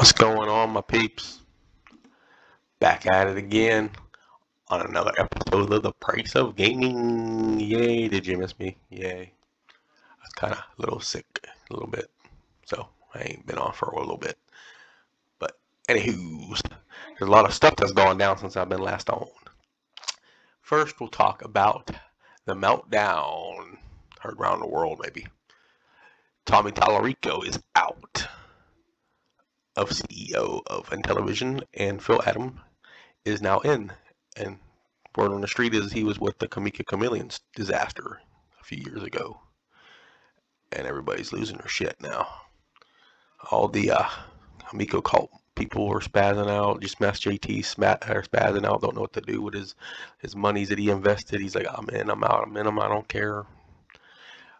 What's going on, my peeps? Back at it again on another episode of The Price of Gaming. Yay, did you miss me? Yay. I was kind of a little sick, a little bit. So I ain't been on for a little bit. But, anywho, there's a lot of stuff that's gone down since I've been last on. First, we'll talk about the meltdown. Heard around the world, maybe. Tommy Tallarico is out of CEO of Intellivision, and Phil Adam is now in. And word on the street is he was with the Kamika Chameleons disaster a few years ago, and everybody's losing their shit now. All the uh, Amico cult people are spazzing out. Just Mass JT spazzing out. Don't know what to do with his his monies that he invested. He's like, I'm in, I'm out, I'm in, I'm I don't care.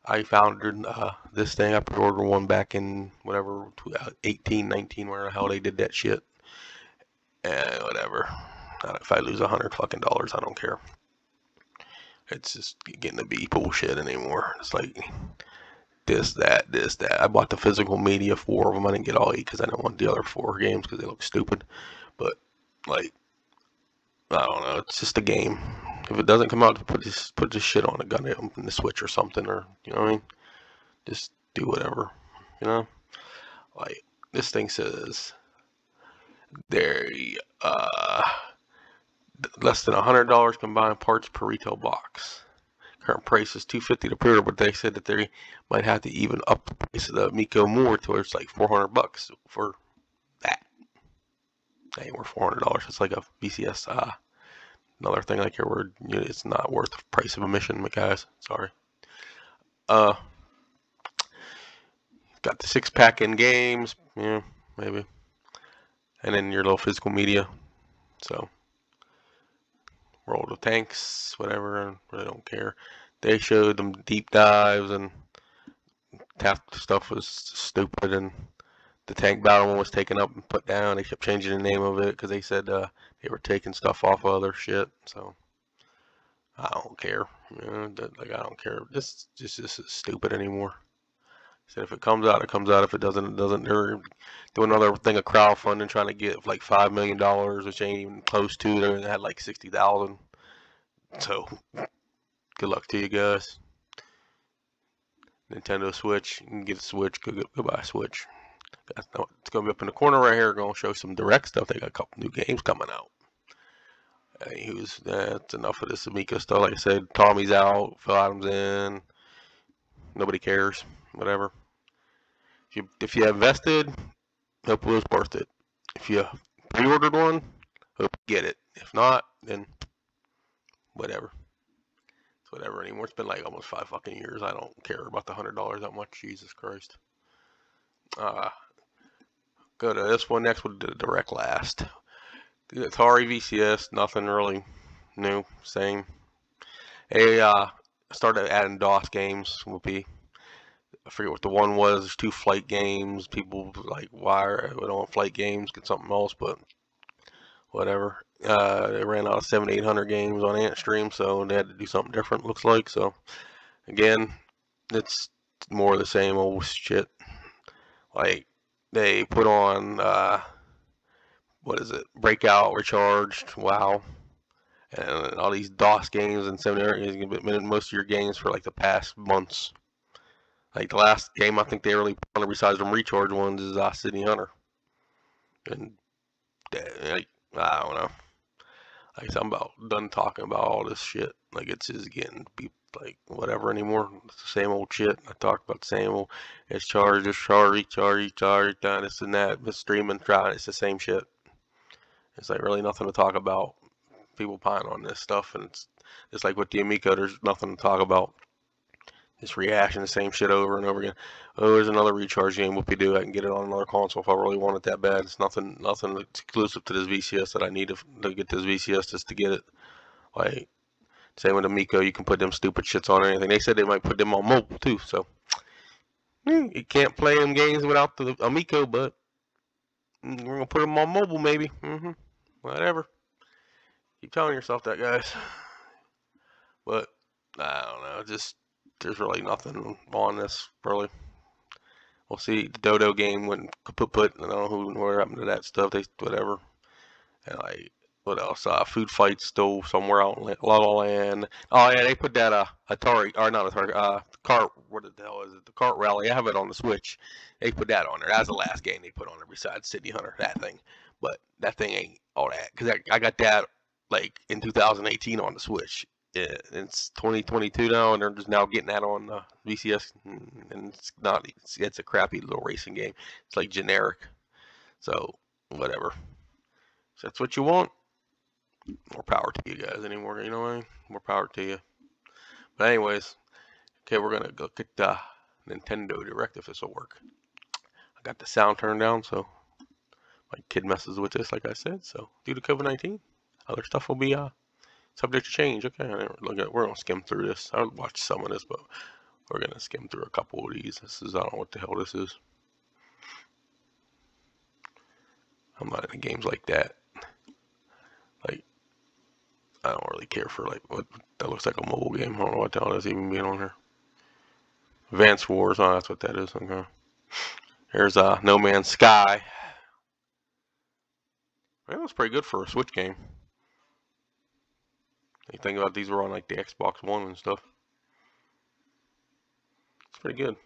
I found uh, this thing. I pre-ordered one back in whatever 18, 19, where the hell they did that shit. And whatever. If I lose a hundred fucking dollars, I don't care. It's just getting to be bullshit anymore. It's like this, that, this, that. I bought the physical media, four of them. I didn't get all eight because I didn't want the other four games because they look stupid. But like, I don't know. It's just a game. If it doesn't come out, to put this put this shit on a gun open the switch or something, or you know what I mean. Just do whatever, you know. Like this thing says, there, uh, less than a hundred dollars combined parts per retail box. Current price is two fifty to pre-order, but they said that they might have to even up the price of the Miko more to where it's like four hundred bucks for that. That ain't worth four hundred dollars. It's like a VCS uh, another thing like your word it's not worth the price of admission, guys. Sorry. Uh, got the six pack in games, yeah, maybe, and then your little physical media. So, World of Tanks, whatever. Really don't care. They showed them deep dives and half stuff was stupid and the tank battle one was taken up and put down. They kept changing the name of it because they said uh, they were taking stuff off of other shit. So I don't care. You know, like I don't care. This just is stupid anymore. Said if it comes out, it comes out. If it doesn't, it doesn't. They're doing another thing of crowdfunding, trying to get like five million dollars, which ain't even close to. They had like sixty thousand. So good luck to you guys. Nintendo Switch, you can get a Switch. Go, go, go buy a Switch. It's going to be up in the corner right here. Going to show some direct stuff. They got a couple new games coming out. who's that's enough of this Amico stuff. Like I said, Tommy's out, Phil Adams in. Nobody cares. Whatever. If you if you invested, hope it was worth it. If you pre-ordered one, hope you get it. If not, then whatever. It's whatever anymore. It's been like almost five fucking years. I don't care about the hundred dollars that much. Jesus Christ. Uh, go to this one next. We'll the direct last. The Atari VCS, nothing really new, same. A uh, started adding DOS games. Will be I forget what the one was. There's two flight games. People like why we don't want flight games. Get something else, but whatever. Uh, they ran out of seven, eight hundred games on Antstream, so they had to do something different. Looks like so. Again, it's more of the same old shit. Like they put on uh, what is it? Breakout, Recharged, WoW, and all these DOS games and areas. Most of your games for like the past months. Like the last game I think they really put on besides them recharge ones is uh, Sydney Hunter. And like I don't know. Like I'm about done talking about all this shit. Like it's just getting be like whatever anymore. It's the same old shit. I talked about the same old. It's charge, it's charge, recharge, recharge, done this and that. But streaming, it's the same shit. It's like really nothing to talk about. People pine on this stuff, and it's it's like with the Amico. There's nothing to talk about. Just rehashing the same shit over and over again. Oh, there's another recharge game. Whoopie do. I can get it on another console if I really want it that bad. It's nothing, nothing exclusive to this VCS that I need to, to get this VCS just to get it. Like same with Amico, you can put them stupid shits on or anything. They said they might put them on mobile too, so hmm, you can't play them games without the Amico, but we're gonna put them on mobile maybe. Mm-hmm. Whatever. Keep telling yourself that, guys. But I don't know. Just there's really nothing on this really. we'll see the Dodo game when put put. I don't know who what happened to that stuff. They whatever. And like what else? Uh, food fight still somewhere out in La La Land. Oh yeah, they put that uh Atari or not Atari uh cart. What the hell is it? The cart rally. I have it on the Switch. They put that on there. That's the last game they put on there besides Sydney Hunter. That thing. But that thing ain't all that because I, I got that like in 2018 on the Switch. Yeah, it's 2022 now, and they're just now getting that on the VCS, and it's not. It's, it's a crappy little racing game. It's like generic. So whatever. So that's what you want. More power to you guys. Anymore, you know what I mean? More power to you. But anyways, okay, we're gonna go get the Nintendo Direct if this will work. I got the sound turned down, so my kid messes with this, like I said. So due to COVID-19, other stuff will be uh subject to change. Okay, look at we're gonna skim through this. I'll watch some of this, but we're gonna skim through a couple of these. This is I don't know what the hell this is. I'm not into games like that. I don't really care for like what that looks like a mobile game. I don't know what the hell that's even being on here. Advance Wars, oh that's what that is. Okay. Here's uh No Man's Sky. That was pretty good for a Switch game. You think about these were on like the Xbox One and stuff. It's pretty good.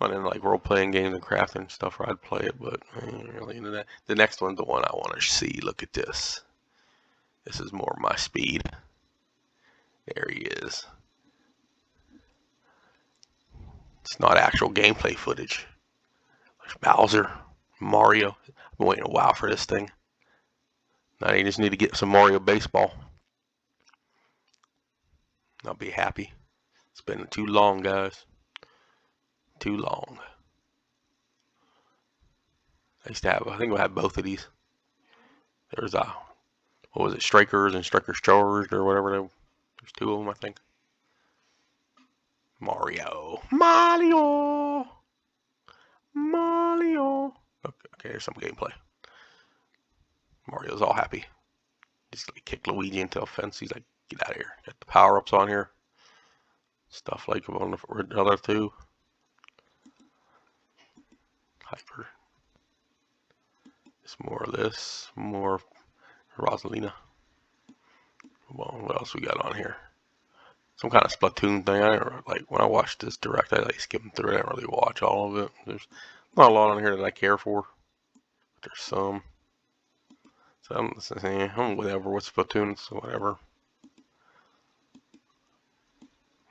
I'm into like role playing games and crafting stuff where I'd play it, but I ain't really into that. The next one's the one I want to see. Look at this. This is more my speed. There he is. It's not actual gameplay footage. Bowser, Mario. I've been waiting a while for this thing. Now you just need to get some Mario Baseball. I'll be happy. It's been too long, guys. Too long. I used to have, I think we had both of these. There's a, what was it, Strikers and Strikers Charged or whatever. They, there's two of them, I think. Mario. Mario. Mario. Okay, okay there's some gameplay. Mario's all happy. Just like kick Luigi into a fence. He's like, get out of here. Got the power ups on here. Stuff like on the other two. Hyper. Just more of this. More Rosalina. Well, what else we got on here? Some kind of Splatoon thing. I don't like when I watched this direct. I like skimmed through it. I didn't really watch all of it. There's not a lot on here that I care for. But there's some. So I'm, I'm whatever with Splatoon, so whatever.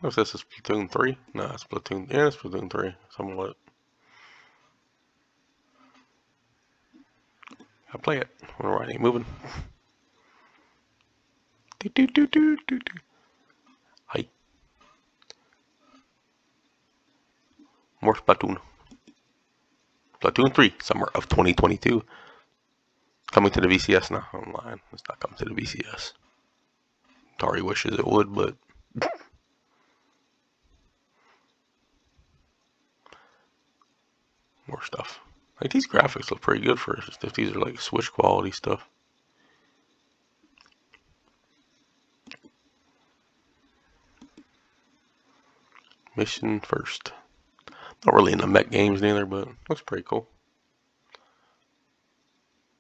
What's this? Is Splatoon 3? No, it's Splatoon. Yeah, it's Splatoon 3. Somewhat. Play it. Why ain't moving. Do, do, do, do, do, do. Hi. More Splatoon. Splatoon 3, summer of 2022. Coming to the VCS now online. It's not coming to the VCS. Tari wishes it would, but more stuff. Like these graphics look pretty good for if these are like Switch quality stuff. Mission first. Not really into mech games neither, but looks pretty cool.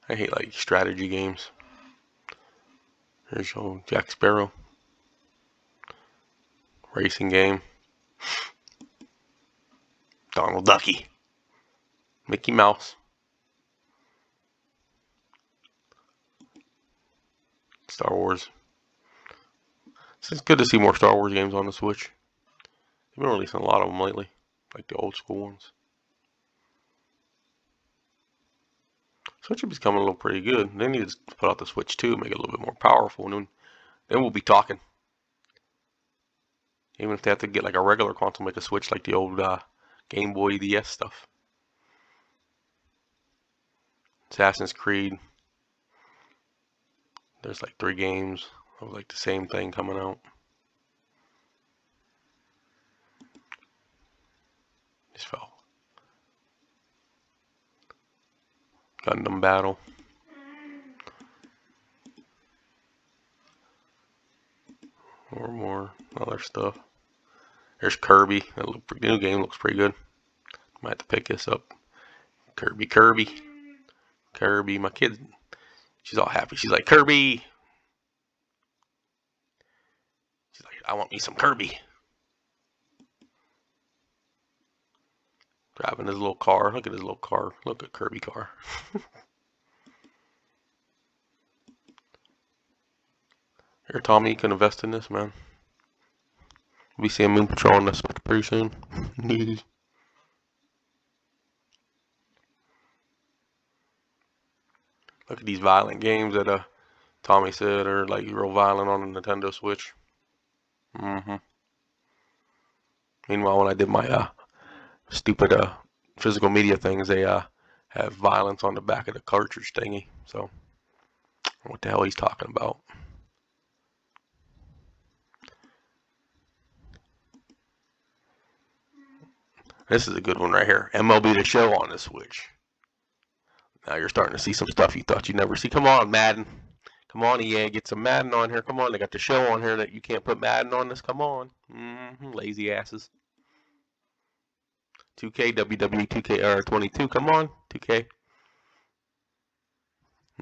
I hate like strategy games. There's old Jack Sparrow. Racing game. Donald Ducky. Mickey Mouse. Star Wars. It's good to see more Star Wars games on the Switch. They've been releasing a lot of them lately, like the old school ones. Switch is becoming a little pretty good. They need to put out the Switch 2, make it a little bit more powerful, and then, then we'll be talking. Even if they have to get like a regular console, make a Switch like the old uh, Game Boy DS stuff. Assassin's Creed. There's like three games of like the same thing coming out. Just fell. Gundam Battle. Or more other stuff. There's Kirby. That look, new game looks pretty good. Might have to pick this up. Kirby, Kirby, Kirby. My kid, she's all happy. She's like Kirby. She's like, I want me some Kirby. Driving his little car. Look at his little car. Look at Kirby car. Here, Tommy, you can invest in this, man. We'll be seeing Moon Patrol on this pretty soon. Look at these violent games that uh Tommy said are like real violent on the Nintendo Switch. Mm-hmm. Meanwhile, when I did my uh stupid uh physical media things, they uh have violence on the back of the cartridge thingy. So, what the hell he's talking about? This is a good one right here. MLB The Show on the Switch. Now you're starting to see some stuff you thought you'd never see. Come on, Madden. Come on, EA, get some Madden on here. Come on, they got the show on here that you can't put Madden on this. Come on. Mm-hmm. Lazy asses. 2K, WWE 2K, or 22. Come on, 2K.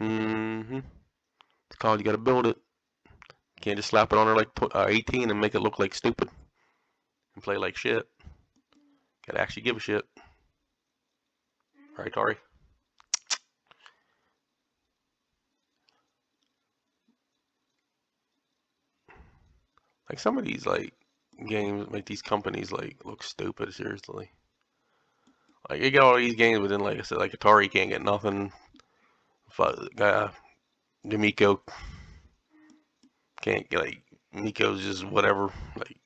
Mm-hmm. It's called, you gotta build it. You can't just slap it on there like uh, 18 and make it look like stupid. And play like shit. Gotta actually give a shit. All right, Tori? Like some of these like games make these companies like look stupid. Seriously. Like you get all these games, but then like I said, like Atari can't get nothing. Fuck, Uh, D'Amico can't get like Miko's just whatever. Like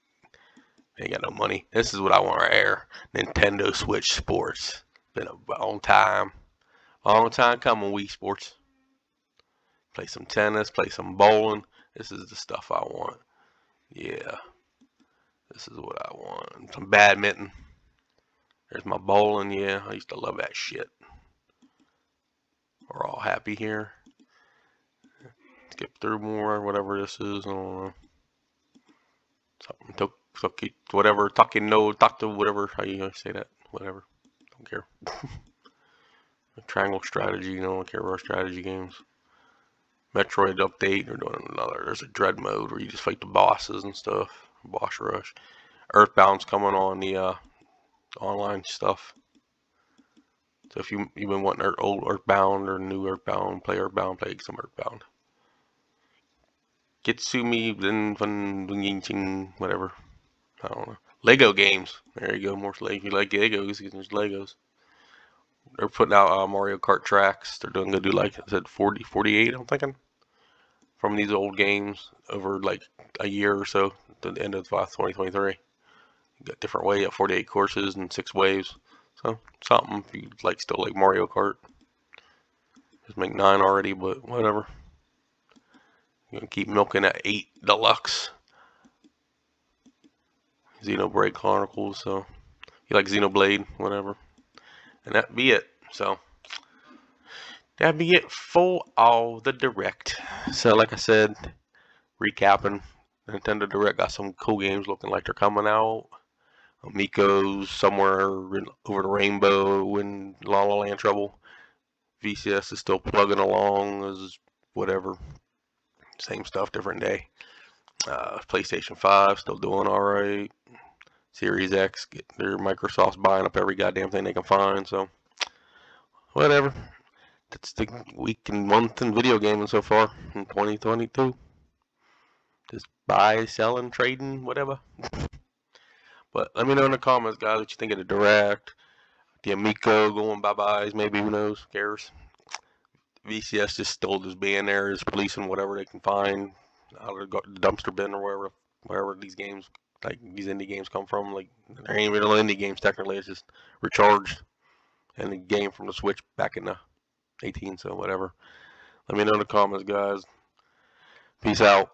ain't got no money. This is what I want right here. Nintendo Switch Sports. Been a long time. Long time coming, Wii Sports. Play some tennis, play some bowling. This is the stuff I want. Yeah. This is what I want. Some badminton. There's my bowling. Yeah, I used to love that shit. We're all happy here. Skip through more, whatever this is. I don't know. Something took whatever, talking no, talk to whatever, how you say that, whatever. Don't care. Triangle strategy, you know, I don't care about strategy games. Metroid update. They're doing another. There's a dread mode where you just fight the bosses and stuff. Boss rush. Earthbound's coming on the uh, online stuff. So if you you've been wanting old Earthbound or new Earthbound, play Earthbound, play some Earthbound. Kitsumi, then fun, ching, whatever. I don't know. Lego games. There you go. More if you like Legos, there's Legos. They're putting out uh, Mario Kart tracks. They're doing gonna do like I said 40, 48. I'm thinking from these old games over like a year or so to the end of 2023. You got different way at 48 courses and six waves. So something if you like still like Mario Kart. Just make nine already, but whatever. You're gonna keep milking at eight deluxe. Xenoblade Chronicles. So you like Xenoblade, whatever. And that be it. So that be it for all the direct. So like I said, recapping, Nintendo Direct got some cool games looking like they're coming out. Miko's somewhere over the rainbow in La La Land trouble. VCS is still plugging along as whatever. Same stuff, different day. Uh, PlayStation 5 still doing alright. Series X, get their Microsoft's buying up every goddamn thing they can find, so whatever. That's the week and month in video gaming so far in 2022. Just buy, selling, trading, whatever. but let me know in the comments, guys, what you think of the Direct. The Amico going bye-byes, maybe, who knows, who cares. VCS just still just being there, is releasing whatever they can find out of the dumpster bin or wherever, wherever these games like these indie games come from. Like there ain't real indie games technically. It's just recharged and the game from the Switch back in the 18. So whatever. Let me know in the comments, guys. Peace out.